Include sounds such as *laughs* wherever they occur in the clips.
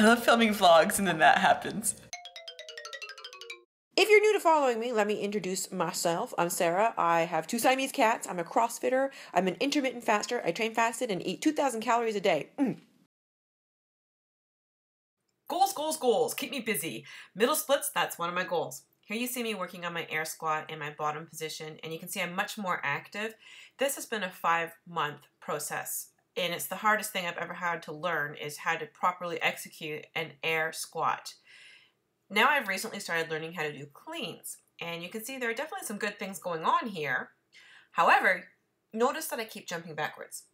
I love filming vlogs and then that happens. If you're new to following me, let me introduce myself. I'm Sara. I have two Siamese cats. I'm a CrossFitter. I'm an intermittent faster. I train fasted and eat 2,000 calories a day. Mm. Goals, goals, goals. Keep me busy. Middle splits, that's one of my goals. Here you see me working on my air squat in my bottom position, and you can see I'm much more active. This has been a five month process, and it's the hardest thing I've ever had to learn is how to properly execute an air squat. Now I've recently started learning how to do cleans, and you can see there are definitely some good things going on here. However, notice that I keep jumping backwards.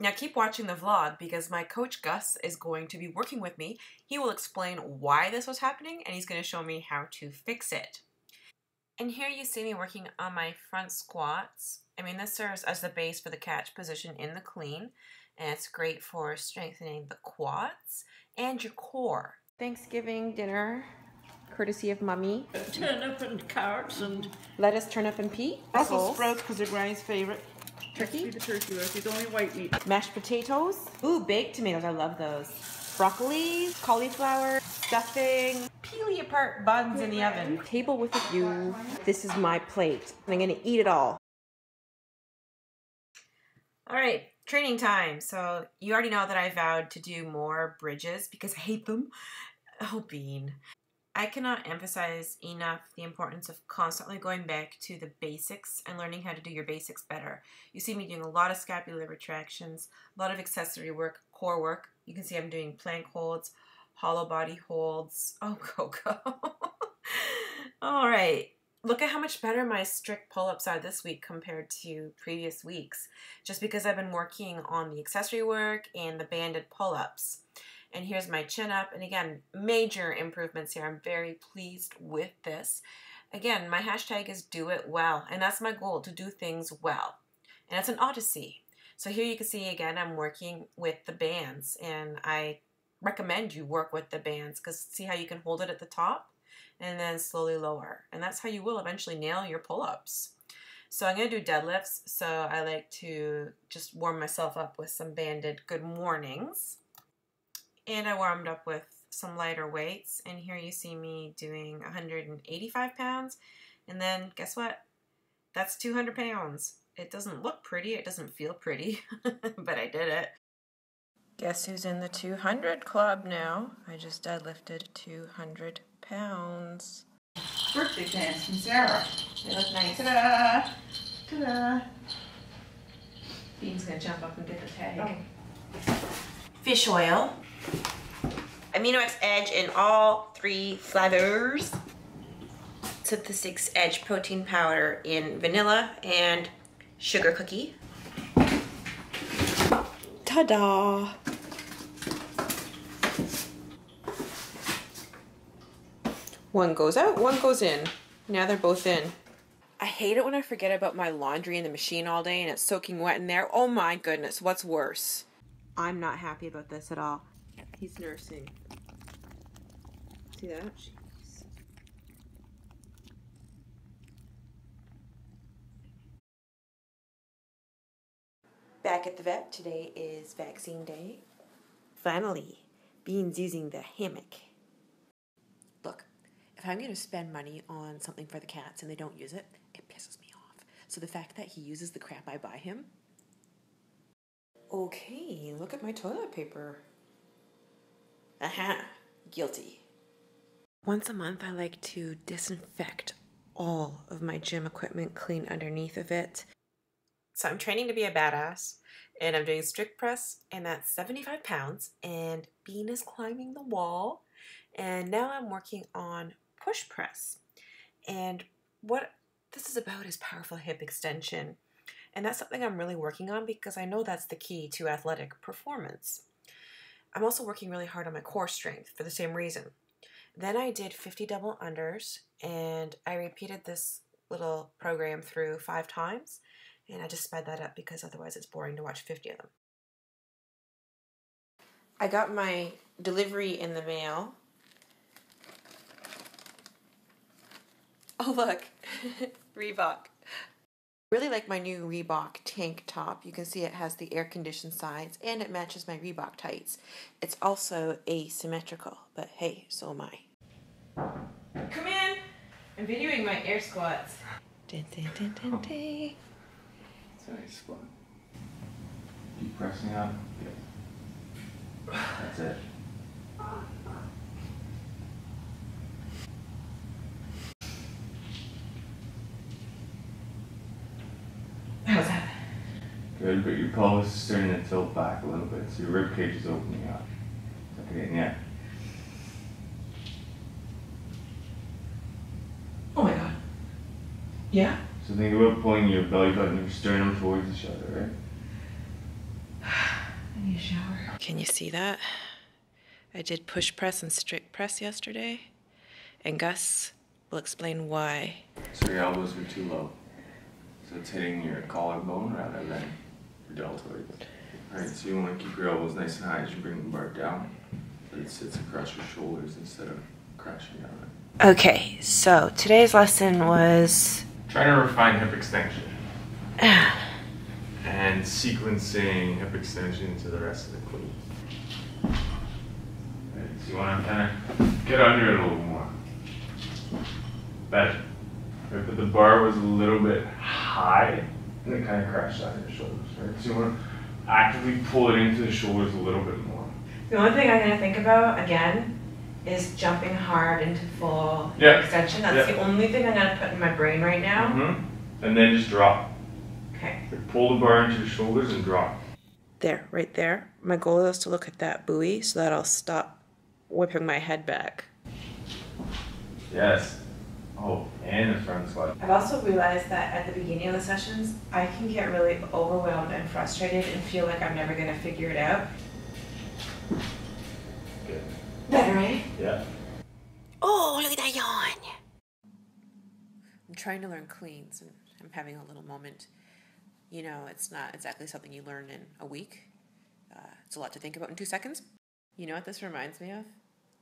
Now keep watching the vlog because my coach Gus is going to be working with me. He will explain why this was happening and he's going to show me how to fix it. And here you see me working on my front squats. I mean, this serves as the base for the catch position in the clean, and it's great for strengthening the quads and your core. Thanksgiving dinner, courtesy of Mummy. Turnip and carrots and Lettuce, turnip, and pea. Brussels Apples, sprouts because they're Granny's favourite. Turkey. The turkey roast. It's only white meat. Mashed potatoes. Ooh, baked tomatoes. I love those. Broccoli, cauliflower, stuffing, peely apart buns in the oven. Table with a view. This is my plate. I'm gonna eat it all. All right, training time. So you already know that I vowed to do more bridges because I hate them. Oh, Bean. I cannot emphasize enough the importance of constantly going back to the basics and learning how to do your basics better. You see me doing a lot of scapular retractions, a lot of accessory work, core work. You can see I'm doing plank holds, hollow body holds. Oh, *laughs* Coco. All right. Look at how much better my strict pull-ups are this week compared to previous weeks, just because I've been working on the accessory work and the banded pull-ups. And here's my chin up. And again, major improvements here. I'm very pleased with this. Again, my hashtag is do it well. And that's my goal, to do things well. And it's an odyssey. So here you can see again, I'm working with the bands. And I recommend you work with the bands because see how you can hold it at the top and then slowly lower. And that's how you will eventually nail your pull-ups. So I'm going to do deadlifts. So I like to just warm myself up with some banded good mornings. And I warmed up with some lighter weights. And here you see me doing 185 pounds. And then guess what? That's 200 pounds. It doesn't look pretty. It doesn't feel pretty, *laughs* but I did it. Guess who's in the 200 club now? I just deadlifted 200 pounds. Birthday dance from Sarah. They look nice. Ta-da! Ta-da! Bean's gonna jump up and get the tag. Oh. Fish oil. Amino X Edge in all three flavors. Syntha-6 Edge protein powder in vanilla and sugar cookie. Ta-da! One goes out, one goes in. Now they're both in. I hate it when I forget about my laundry in the machine all day and it's soaking wet in there. Oh my goodness, what's worse? I'm not happy about this at all. He's nursing. See that? Jeez. Back at the vet, today is vaccine day. Finally, Bean's using the hammock. If I'm going to spend money on something for the cats and they don't use it, it pisses me off. So the fact that he uses the crap I buy him. Okay, look at my toilet paper. Aha, guilty. Once a month, I like to disinfect all of my gym equipment, clean underneath of it. So I'm training to be a badass, and I'm doing strict press, and that's 75 pounds, and Bean is climbing the wall, and now I'm working on push press. And what this is about is powerful hip extension. And that's something I'm really working on because I know that's the key to athletic performance. I'm also working really hard on my core strength for the same reason. Then I did 50 double unders and I repeated this little program through five times and I just sped that up because otherwise it's boring to watch 50 of them. I got my delivery in the mail. *laughs* Oh, look, *laughs* Reebok. Really like my new Reebok tank top. You can see it has the air conditioned sides and it matches my Reebok tights. It's also asymmetrical, but hey, so am I. Come in. I'm videoing my air squats. Dun, dun, dun, dun, oh. dun. It's a nice squat. Keep pressing up. Yep. That's it. How's that? Good, but your pelvis is starting to tilt back a little bit, so your rib cage is opening up. Okay, yeah. Oh my god. Yeah? So think about pulling your belly button and your sternum towards each other, right? *sighs* I need a shower. Can you see that? I did push press and strict press yesterday, and Gus will explain why. So your elbows are too low. So it's hitting your collarbone rather than your deltoid. Alright, so you want to keep your elbows nice and high as you bring the bar down. So it sits across your shoulders instead of crashing down. Okay, so today's lesson was Trying to refine hip extension. and sequencing hip extension to the rest of the glutes. Right, so you want to kind of get under it a little more. Better. Right, but the bar was a little bit high and it kind of crashed down your shoulders, right? So you want to actively pull it into the shoulders a little bit more. The only thing I'm gonna think about again is jumping hard into full Yeah. extension. That's Yeah. the only thing I'm gonna put in my brain right now. Mm-hmm. And then just drop. Okay. Like, pull the bar into your shoulders and drop. there, right there. My goal is to look at that buoy so that I'll stop whipping my head back. Yes. Oh, and the front squat. I've also realized that at the beginning of the sessions, I can get really overwhelmed and frustrated and feel like I'm never gonna figure it out. Good. Better, eh? Yeah. Oh, look at that yawn! I'm trying to learn cleans and I'm having a little moment. You know, it's not exactly something you learn in a week. Uh, it's a lot to think about in two seconds. You know what this reminds me of?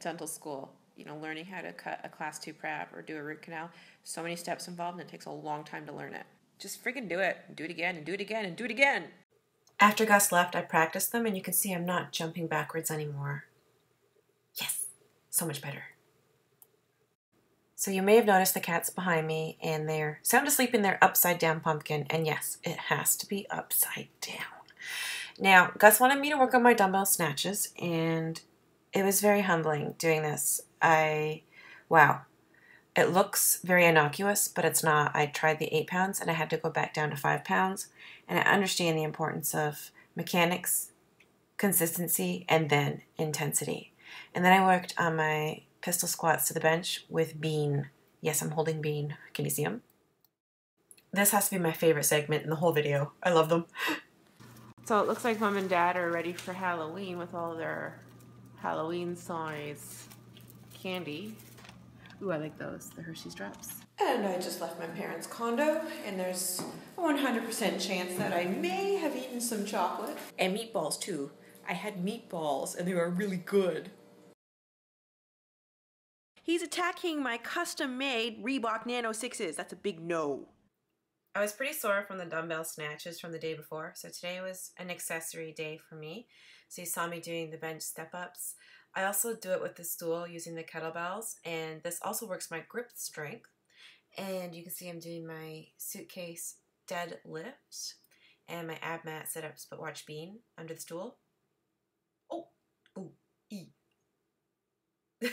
Dental school. You know, learning how to cut a class two prep or do a root canal. So many steps involved and it takes a long time to learn it. Just freaking do it. Do it again and do it again and do it again. After Gus left, I practiced them and you can see I'm not jumping backwards anymore. Yes, so much better. So you may have noticed the cats behind me and they're sound asleep in their upside down pumpkin. And yes, it has to be upside down. Now, Gus wanted me to work on my dumbbell snatches and it was very humbling doing this. I, wow. It looks very innocuous, but it's not. I tried the eight pounds and I had to go back down to five pounds. And I understand the importance of mechanics, consistency, and then intensity. And then I worked on my pistol squats to the bench with Bean. Yes, I'm holding Bean. Can you see him? This has to be my favorite segment in the whole video. I love them. *laughs* So it looks like mom and dad are ready for Halloween with all their Halloween size candy. Ooh, I like those, the Hershey's drops. And I just left my parents' condo, and there's a 100% chance that I may have eaten some chocolate. And meatballs, too. I had meatballs, and they were really good. He's attacking my custom made Reebok Nano 6s. That's a big no. I was pretty sore from the dumbbell snatches from the day before, so today was an accessory day for me. So you saw me doing the bench step ups. I also do it with the stool using the kettlebells, and this also works my grip strength. And you can see I'm doing my suitcase deadlifts and my ab mat sit ups, but watch Bean under the stool. Oh, ooh, e. *laughs*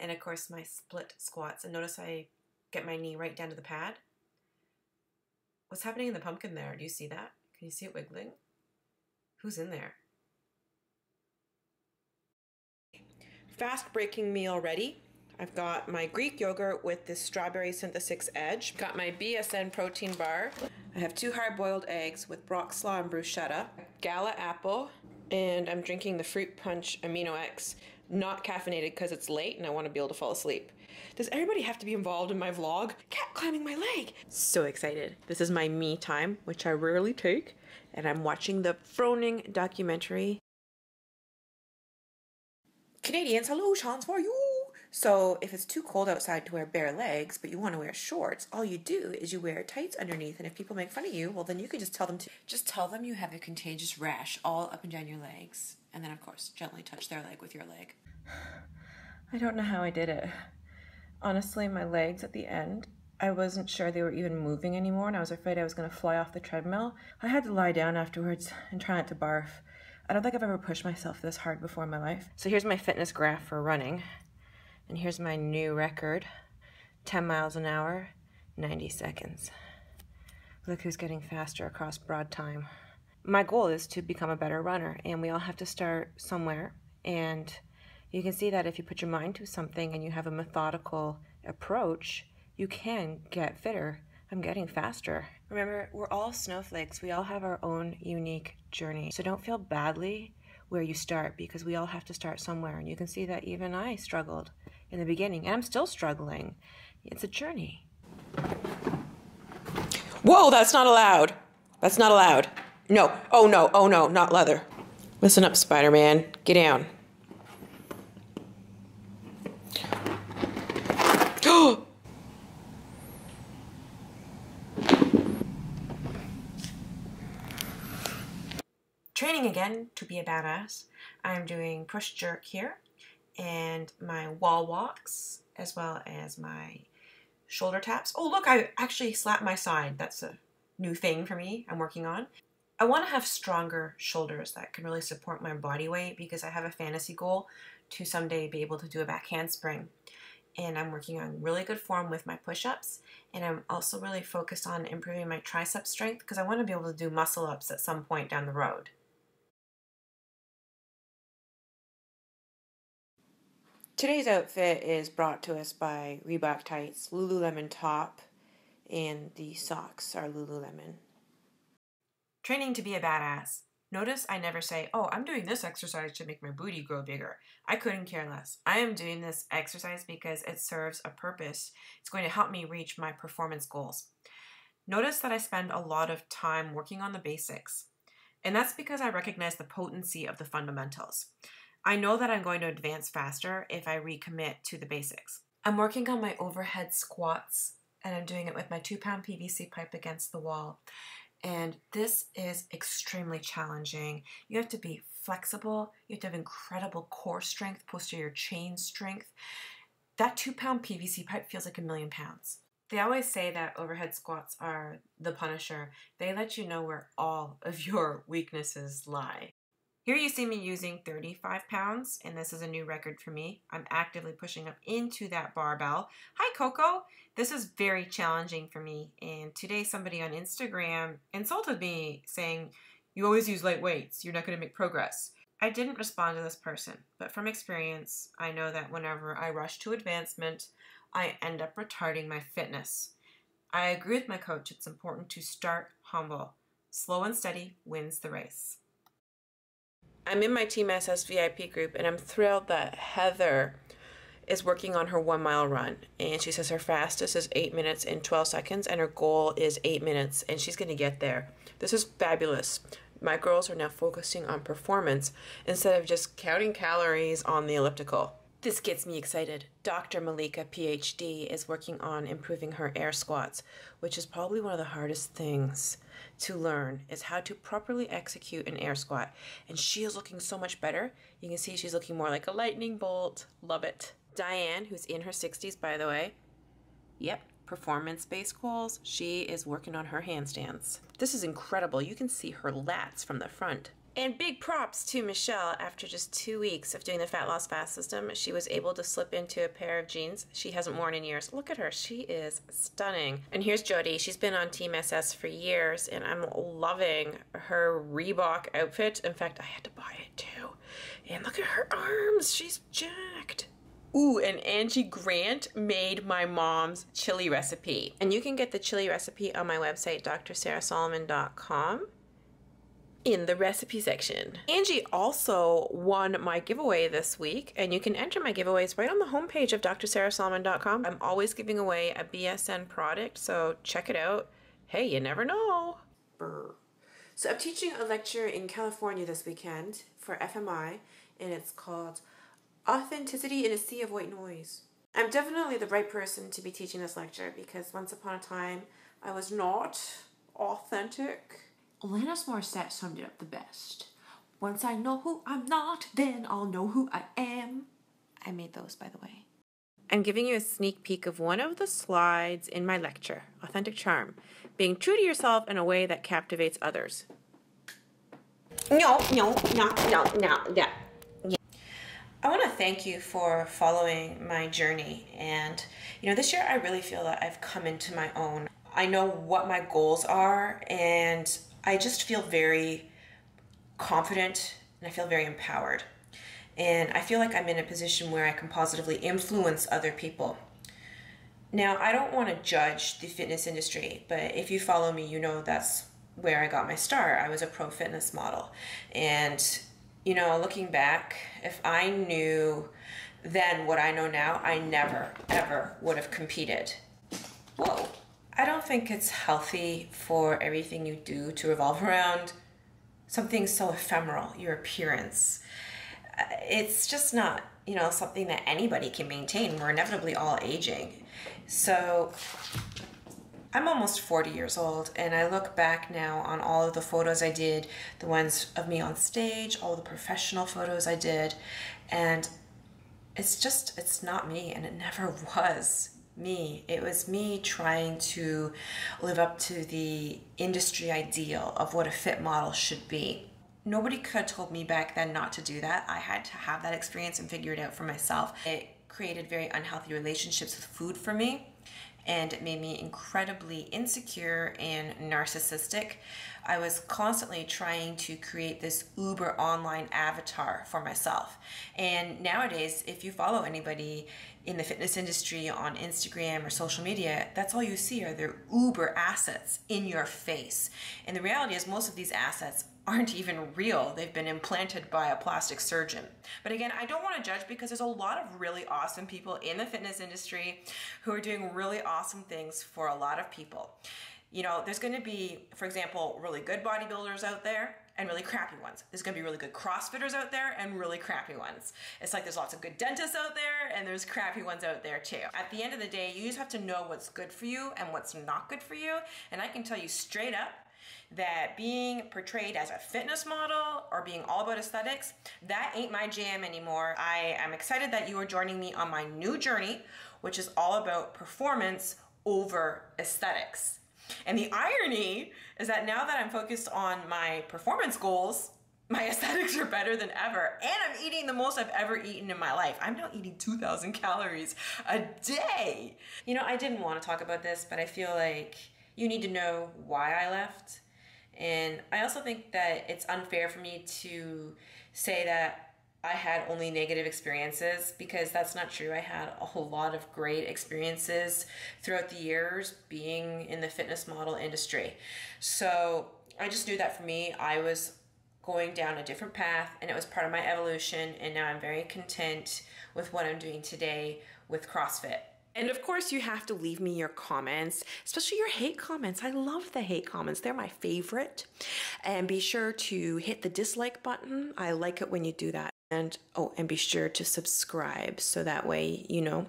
and of course, my split squats. And notice I get my knee right down to the pad. What's happening in the pumpkin there? Do you see that? Can you see it wiggling? Who's in there? Fast breaking meal ready. I've got my Greek yogurt with this strawberry Syntha-6 Edge. Got my BSN protein bar. I have two hard boiled eggs with Brock slaw and bruschetta. Gala apple. And I'm drinking the Fruit Punch Amino X. Not caffeinated because it's late and I want to be able to fall asleep. Does everybody have to be involved in my vlog? Cat climbing my leg. So excited. This is my me time, which I rarely take. And I'm watching the Froning documentary Canadians, hello, chance for you. So if it's too cold outside to wear bare legs, but you want to wear shorts, all you do is you wear tights underneath. And if people make fun of you, well, then you can just tell them to just tell them you have a contagious rash all up and down your legs, and then of course gently touch their leg with your leg. *sighs* I don't know how I did it. Honestly, my legs at the end, I wasn't sure they were even moving anymore, and I was afraid I was going to fly off the treadmill. I had to lie down afterwards and try not to barf. I don't think I've ever pushed myself this hard before in my life. So here's my fitness graph for running. And here's my new record 10 miles an hour, 90 seconds. Look who's getting faster across broad time. My goal is to become a better runner, and we all have to start somewhere. And you can see that if you put your mind to something and you have a methodical approach, you can get fitter. I'm getting faster. Remember, we're all snowflakes. We all have our own unique journey. So don't feel badly where you start because we all have to start somewhere. And you can see that even I struggled in the beginning, and I'm still struggling. It's a journey. Whoa, that's not allowed. That's not allowed. No. Oh no. Oh no, not leather. Listen up, Spider Man. Get down. Training again to be a badass. I'm doing push jerk here and my wall walks as well as my shoulder taps. Oh, look, I actually slapped my side. That's a new thing for me I'm working on. I want to have stronger shoulders that can really support my body weight because I have a fantasy goal to someday be able to do a back handspring. And I'm working on really good form with my push ups. And I'm also really focused on improving my tricep strength because I want to be able to do muscle ups at some point down the road. Today's outfit is brought to us by Reebok Tights, Lululemon top, and the socks are Lululemon. Training to be a badass. Notice I never say, oh, I'm doing this exercise to make my booty grow bigger. I couldn't care less. I am doing this exercise because it serves a purpose. It's going to help me reach my performance goals. Notice that I spend a lot of time working on the basics. And that's because I recognize the potency of the fundamentals. I know that I'm going to advance faster if I recommit to the basics. I'm working on my overhead squats and I'm doing it with my two pound PVC pipe against the wall. And this is extremely challenging. You have to be flexible, you have to have incredible core strength, posterior chain strength. That two pound PVC pipe feels like a million pounds. They always say that overhead squats are the punisher. They let you know where all of your weaknesses lie. Here you see me using 35 pounds, and this is a new record for me. I'm actively pushing up into that barbell. Hi, Coco. This is very challenging for me, and today somebody on Instagram insulted me saying, you always use light weights. You're not going to make progress. I didn't respond to this person, but from experience, I know that whenever I rush to advancement, I end up retarding my fitness. I agree with my coach. It's important to start humble. Slow and steady wins the race. I'm in my Team SS VIP group and I'm thrilled that Heather is working on her one mile run. And she says her fastest is 8 minutes and 12 seconds and her goal is 8 minutes and she's going to get there. This is fabulous. My girls are now focusing on performance instead of just counting calories on the elliptical. This gets me excited. Dr. Malika, PhD, is working on improving her air squats, which is probably one of the hardest things to learn is how to properly execute an air squat. And she is looking so much better. You can see she's looking more like a lightning bolt. Love it. Diane, who's in her 60s, by the way. Yep, performance based goals. She is working on her handstands. This is incredible. You can see her lats from the front. And big props to Michelle. After just two weeks of doing the Fat Loss Fast system, she was able to slip into a pair of jeans she hasn't worn in years. Look at her. She is stunning. And here's Jody. She's been on Team SS for years, and I'm loving her Reebok outfit. In fact, I had to buy it too. And look at her arms. She's jacked. Ooh, and Angie Grant made my mom's chili recipe. And you can get the chili recipe on my website, drsarasolomon.com in the recipe section. Angie also won my giveaway this week, and you can enter my giveaways right on the homepage of drsarasolomon.com. I'm always giving away a BSN product, so check it out. Hey, you never know. Brr. So I'm teaching a lecture in California this weekend for FMI, and it's called Authenticity in a sea of white noise. I'm definitely the right person to be teaching this lecture because once upon a time I was not authentic. Alanis Morissette summed it up the best. Once I know who I'm not, then I'll know who I am. I made those, by the way. I'm giving you a sneak peek of one of the slides in my lecture, Authentic Charm, being true to yourself in a way that captivates others. No, no, no, no, no, no. I want to thank you for following my journey. And, you know, this year I really feel that I've come into my own. I know what my goals are, and I just feel very confident and I feel very empowered. And I feel like I'm in a position where I can positively influence other people. Now, I don't want to judge the fitness industry, but if you follow me, you know that's where I got my start. I was a pro fitness model. And you know, looking back, if I knew then what I know now, I never, ever would have competed. Whoa. I don't think it's healthy for everything you do to revolve around something so ephemeral, your appearance. Uh, it's just not, you know, something that anybody can maintain. We're inevitably all aging. So I'm almost 40 years old, and I look back now on all of the photos I did, the ones of me on stage, all the professional photos I did, and it's just, it's not me, and it never *laughs* was me. It was me trying to live up to the industry ideal of what a fit model should be. Nobody could have told me back then not to do that. I had to have that experience and figure it out for myself. It created very unhealthy relationships with food for me and it made me incredibly insecure and narcissistic. I was constantly trying to create this uber online avatar for myself. And nowadays, if you follow anybody in the fitness industry on Instagram or social media, that's all you see are their uber assets in your face. And the reality is, most of these assets aren't even real. They've been implanted by a plastic surgeon. But again, I don't want to judge because there's a lot of really awesome people in the fitness industry who are doing really awesome things for a lot of people. You know, there's going to be, for example, really good bodybuilders out there and really crappy ones. There's to be really good CrossFitters out there and really crappy ones. It's like there's lots of good dentists out there and there's crappy ones out there too. At the end of the day, you just have to know what's good for you and what's not good for you. And I can tell you straight up that being portrayed as a fitness model or being all about aesthetics, that ain't my jam anymore. I am excited that you are joining me on my new journey, which is all about performance over aesthetics. And the irony is that now that I'm focused on my performance goals, my *laughs* aesthetics are better than ever and i'm eating the most i've ever eaten in my life. I'm now eating 2000 calories a day. You know i didn't want to talk about this but i feel like you need to know why i left. And I also think that it's unfair for me to say that I had only negative experiences because that's not true. I had a whole lot of great experiences throughout the years being in the fitness model industry. So I just knew that for me, I was going down a different path and it was part of my evolution. And now I'm very content with what I'm doing today with CrossFit. And of course, you have to leave me your comments, especially your hate comments. I love the hate comments, they're my favorite. And be sure to hit the dislike button. I like it when you do that. And oh, and be sure to subscribe so that way, you know,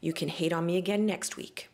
you can hate on me again next week.